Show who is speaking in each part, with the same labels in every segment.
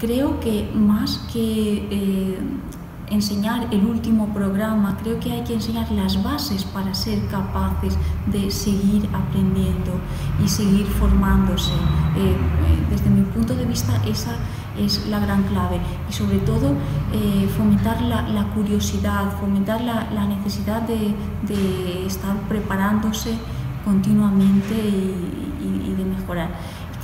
Speaker 1: creo que más que eh, enseñar el último programa, creo que hay que enseñar las bases para ser capaces de seguir aprendiendo y seguir formándose. Eh, desde mi punto de vista, esa es la gran clave y sobre todo eh, fomentar la, curiosidad, fomentar la, necesidad de, estar preparándose continuamente y de mejorar.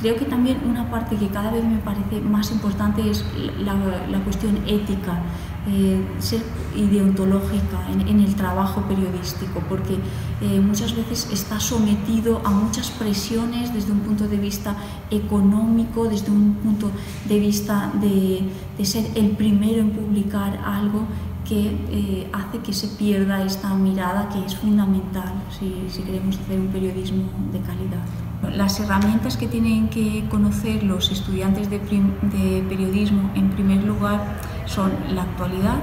Speaker 1: Creo que también una parte que cada vez me parece más importante es la, cuestión ética, eh, ser ideontológica en, el trabajo periodístico, porque eh, muchas veces está sometido a muchas presiones desde un punto de vista económico, desde un punto de vista de, ser el primero en publicar algo que eh, hace que se pierda esta mirada que es fundamental si queremos hacer un periodismo de calidad. Las herramientas que tienen que conocer los estudiantes de, periodismo en primer lugar son la actualidad,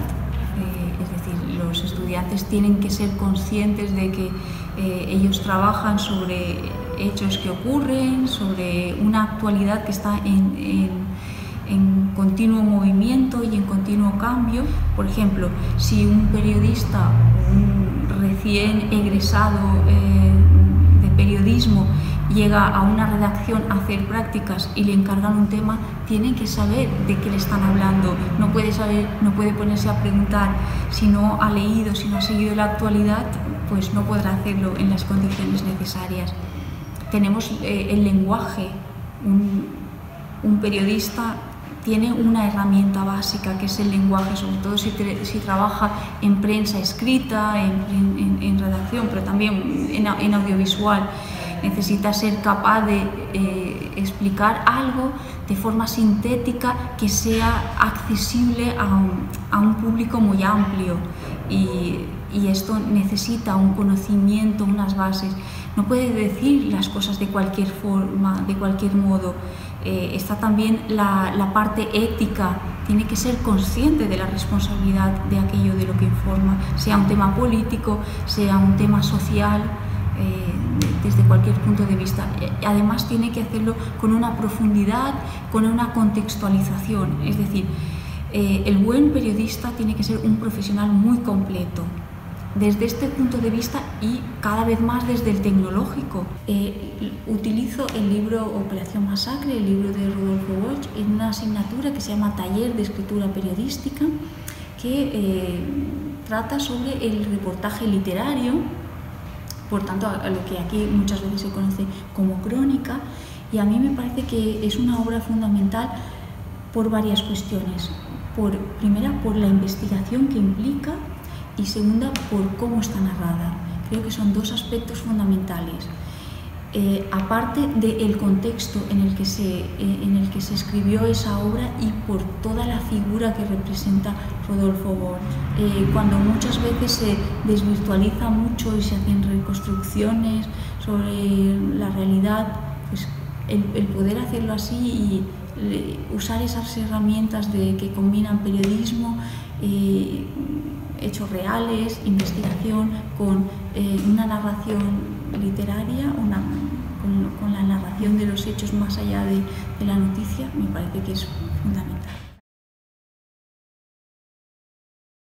Speaker 1: eh, es decir, los estudiantes tienen que ser conscientes de que eh, ellos trabajan sobre hechos que ocurren, sobre una actualidad que está en, continuo movimiento y en continuo cambio. Por ejemplo, si un periodista, un recién egresado eh, de periodismo, llega a una redacción a hacer prácticas y le encargan un tema, tiene que saber de qué le están hablando. No puede saber, no puede ponerse a preguntar si no ha leído, si no ha seguido la actualidad, pues no podrá hacerlo en las condiciones necesarias. Tenemos eh, el lenguaje. Un, periodista tiene una herramienta básica que es el lenguaje, sobre todo si, si trabaja en prensa escrita, en, redacción, pero también en audiovisual necesita ser capaz de eh, explicar algo de forma sintética que sea accesible a un, público muy amplio y, esto necesita un conocimiento, unas bases. No puede decir las cosas de cualquier forma, de cualquier modo. Eh, está también la, parte ética, tiene que ser consciente de la responsabilidad de aquello de lo que informa, sea un tema político, sea un tema social. Eh, desde cualquier punto de vista. Eh, además tiene que hacerlo con una profundidad, con una contextualización. Es decir, eh, el buen periodista tiene que ser un profesional muy completo desde este punto de vista y cada vez más desde el tecnológico. utilizo el libro Operación Masacre, el libro de Rodolfo Walsh, en una asignatura que se llama Taller de Escritura Periodística, que trata sobre el reportaje literario por tanto a lo que aquí muchas veces se conoce como crónica, y a mí me parece que es una obra fundamental por varias cuestiones. Por, primera, por la investigación que implica y segunda, por cómo está narrada. Creo que son dos aspectos fundamentales. Eh, aparte del contexto en el, que se, eh, en el que se escribió esa obra y por toda la figura que representa Rodolfo Bohr. Eh, cuando muchas veces se desvirtualiza mucho y se hacen reconstrucciones sobre la realidad, pues el, el poder hacerlo así y usar esas herramientas de, que combinan periodismo, hechos reales, investigación, con una narración literaria, una, con, la narración de los hechos más allá de, la noticia, me parece que es fundamental.